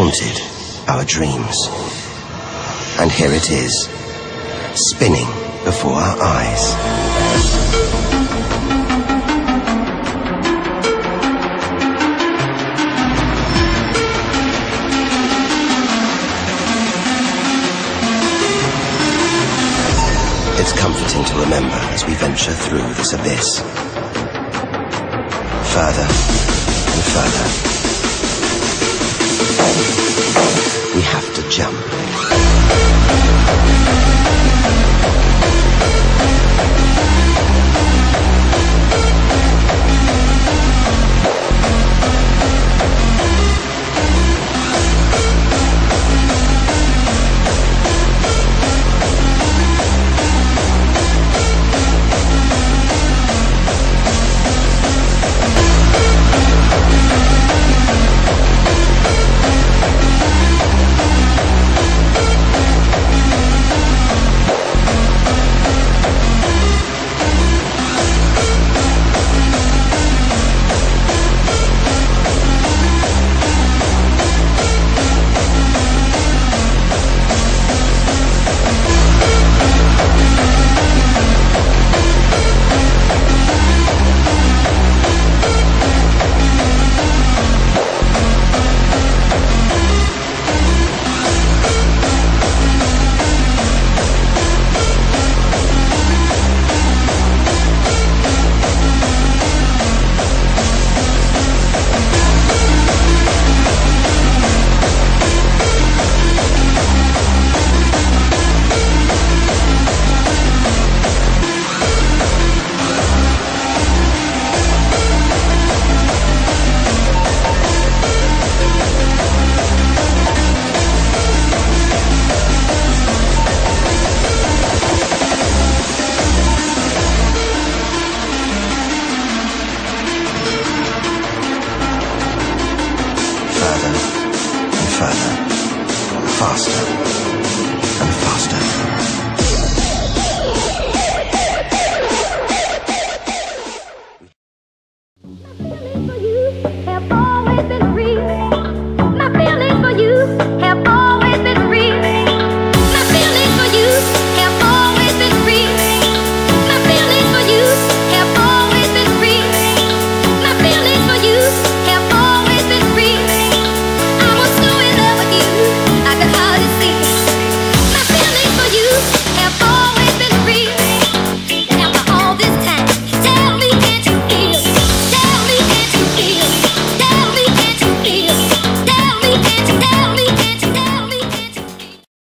haunted our dreams. And here it is, spinning before our eyes. It's comforting to remember as we venture through this abyss. Further and further. 这样。traffic faster and faster.